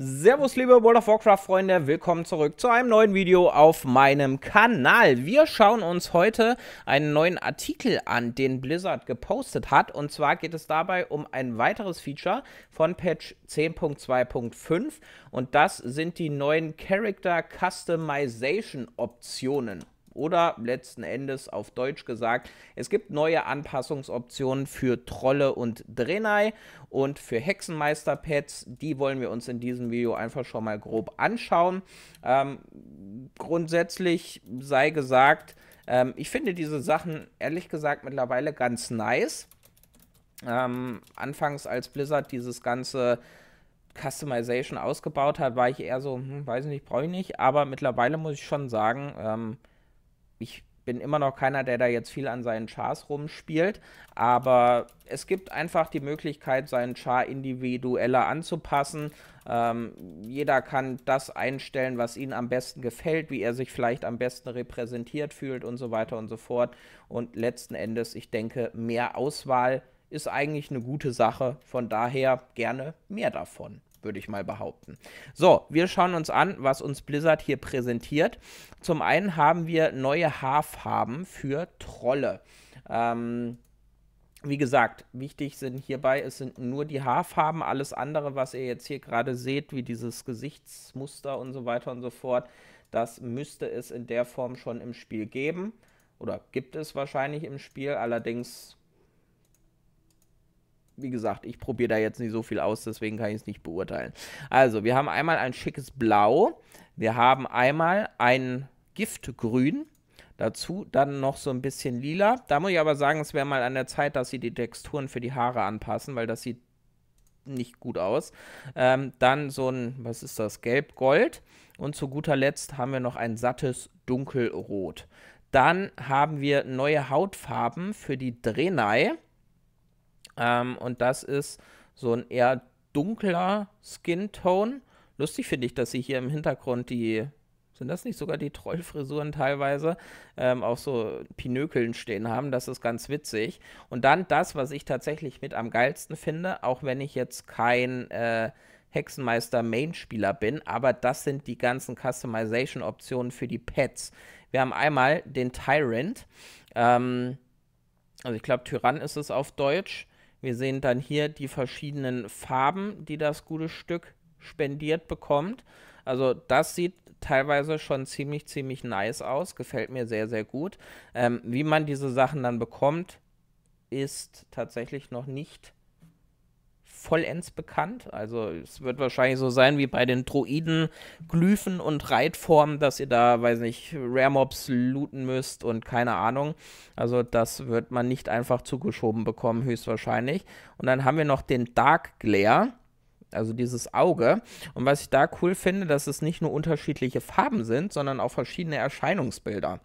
Servus liebe World of Warcraft Freunde, willkommen zurück zu einem neuen Video auf meinem Kanal. Wir schauen uns heute einen neuen Artikel an, den Blizzard gepostet hat. Und zwar geht es dabei um ein weiteres Feature von Patch 10.2.5 und das sind die neuen Character Customization Optionen oder letzten Endes auf Deutsch gesagt, es gibt neue Anpassungsoptionen für Trolle und Draenei und für Hexenmeister-Pets. Die wollen wir uns in diesem Video einfach schon mal grob anschauen. Ähm, grundsätzlich sei gesagt, ähm, ich finde diese Sachen ehrlich gesagt mittlerweile ganz nice. Ähm, anfangs als Blizzard dieses ganze Customization ausgebaut hat, war ich eher so, hm, weiß nicht, brauche ich nicht. Aber mittlerweile muss ich schon sagen, ähm, ich bin immer noch keiner, der da jetzt viel an seinen Chars rumspielt, aber es gibt einfach die Möglichkeit, seinen Char individueller anzupassen. Ähm, jeder kann das einstellen, was ihm am besten gefällt, wie er sich vielleicht am besten repräsentiert fühlt und so weiter und so fort. Und letzten Endes, ich denke, mehr Auswahl ist eigentlich eine gute Sache. Von daher gerne mehr davon würde ich mal behaupten. So, wir schauen uns an, was uns Blizzard hier präsentiert. Zum einen haben wir neue Haarfarben für Trolle. Ähm, wie gesagt, wichtig sind hierbei, es sind nur die Haarfarben, alles andere, was ihr jetzt hier gerade seht, wie dieses Gesichtsmuster und so weiter und so fort, das müsste es in der Form schon im Spiel geben. Oder gibt es wahrscheinlich im Spiel, allerdings wie gesagt, ich probiere da jetzt nicht so viel aus, deswegen kann ich es nicht beurteilen. Also, wir haben einmal ein schickes Blau, wir haben einmal ein Giftgrün, dazu dann noch so ein bisschen lila. Da muss ich aber sagen, es wäre mal an der Zeit, dass sie die Texturen für die Haare anpassen, weil das sieht nicht gut aus. Ähm, dann so ein, was ist das, Gelb-Gold. Und zu guter Letzt haben wir noch ein sattes Dunkelrot. Dann haben wir neue Hautfarben für die Drenai. Ähm, und das ist so ein eher dunkler Skin Tone. Lustig finde ich, dass sie hier im Hintergrund die, sind das nicht sogar die Trollfrisuren teilweise, ähm, auch so Pinökeln stehen haben. Das ist ganz witzig. Und dann das, was ich tatsächlich mit am geilsten finde, auch wenn ich jetzt kein äh, Hexenmeister-Main-Spieler bin, aber das sind die ganzen Customization-Optionen für die Pets. Wir haben einmal den Tyrant. Ähm, also ich glaube, Tyrann ist es auf Deutsch. Wir sehen dann hier die verschiedenen Farben, die das gute Stück spendiert bekommt. Also das sieht teilweise schon ziemlich, ziemlich nice aus. Gefällt mir sehr, sehr gut. Ähm, wie man diese Sachen dann bekommt, ist tatsächlich noch nicht vollends bekannt. Also es wird wahrscheinlich so sein wie bei den Droiden, Glyphen und Reitformen, dass ihr da, weiß nicht, Rare Mobs looten müsst und keine Ahnung. Also das wird man nicht einfach zugeschoben bekommen, höchstwahrscheinlich. Und dann haben wir noch den Dark Glare. Also dieses Auge. Und was ich da cool finde, dass es nicht nur unterschiedliche Farben sind, sondern auch verschiedene Erscheinungsbilder.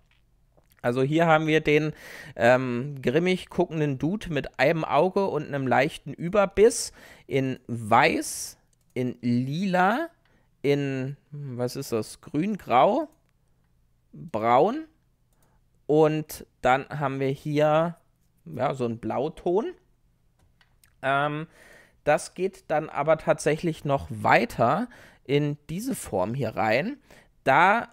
Also hier haben wir den ähm, grimmig guckenden Dude mit einem Auge und einem leichten Überbiss in weiß, in lila, in, was ist das, grün, grau, braun und dann haben wir hier ja, so einen Blauton. Ähm, das geht dann aber tatsächlich noch weiter in diese Form hier rein. Da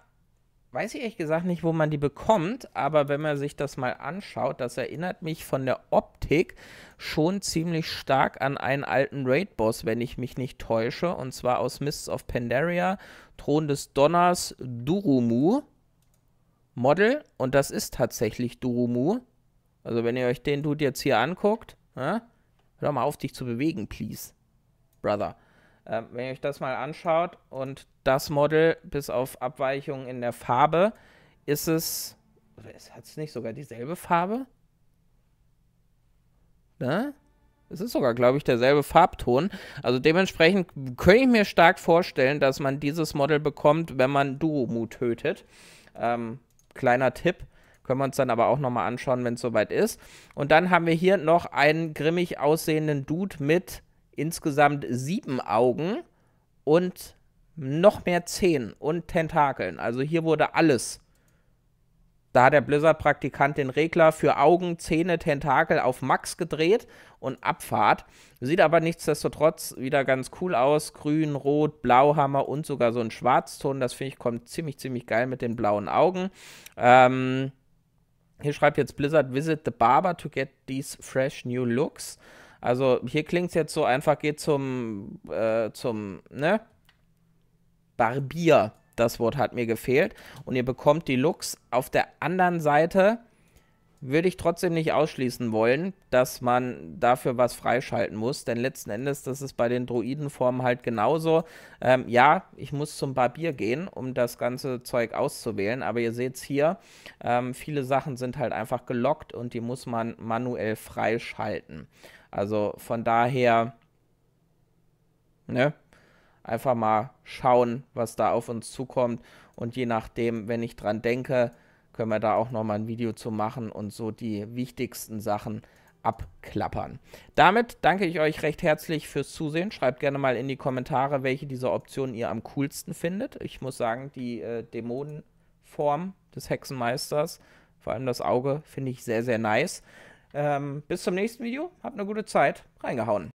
weiß ich ehrlich gesagt nicht, wo man die bekommt, aber wenn man sich das mal anschaut, das erinnert mich von der Optik schon ziemlich stark an einen alten Raid-Boss, wenn ich mich nicht täusche, und zwar aus Mists of Pandaria, Thron des Donners, Durumu Model, und das ist tatsächlich Durumu. Also wenn ihr euch den Dude jetzt hier anguckt, ja, hör mal auf, dich zu bewegen, please, brother. Ähm, wenn ihr euch das mal anschaut und das Model bis auf Abweichungen in der Farbe ist es, hat es nicht sogar dieselbe Farbe? Ne? Es ist sogar, glaube ich, derselbe Farbton. Also dementsprechend könnte ich mir stark vorstellen, dass man dieses Model bekommt, wenn man Duomu tötet. Ähm, kleiner Tipp. Können wir uns dann aber auch nochmal anschauen, wenn es soweit ist. Und dann haben wir hier noch einen grimmig aussehenden Dude mit insgesamt sieben Augen und noch mehr Zehen und Tentakeln. Also hier wurde alles da hat der Blizzard-Praktikant den Regler für Augen, Zähne, Tentakel auf Max gedreht und Abfahrt. Sieht aber nichtsdestotrotz wieder ganz cool aus. Grün, Rot, Blauhammer und sogar so ein Schwarzton. Das finde ich kommt ziemlich, ziemlich geil mit den blauen Augen. Ähm, hier schreibt jetzt Blizzard, visit the barber to get these fresh new looks. Also hier klingt es jetzt so einfach, geht zum, äh, zum, ne? Barbier das Wort hat mir gefehlt. Und ihr bekommt die Looks. Auf der anderen Seite würde ich trotzdem nicht ausschließen wollen, dass man dafür was freischalten muss. Denn letzten Endes, das ist bei den Druidenformen halt genauso. Ähm, ja, ich muss zum Barbier gehen, um das ganze Zeug auszuwählen. Aber ihr seht es hier, ähm, viele Sachen sind halt einfach gelockt und die muss man manuell freischalten. Also von daher, ne, einfach mal schauen, was da auf uns zukommt. Und je nachdem, wenn ich dran denke, können wir da auch nochmal ein Video zu machen und so die wichtigsten Sachen abklappern. Damit danke ich euch recht herzlich fürs Zusehen. Schreibt gerne mal in die Kommentare, welche dieser Optionen ihr am coolsten findet. Ich muss sagen, die äh, Dämonenform des Hexenmeisters, vor allem das Auge, finde ich sehr, sehr nice. Ähm, bis zum nächsten Video. Habt eine gute Zeit. Reingehauen.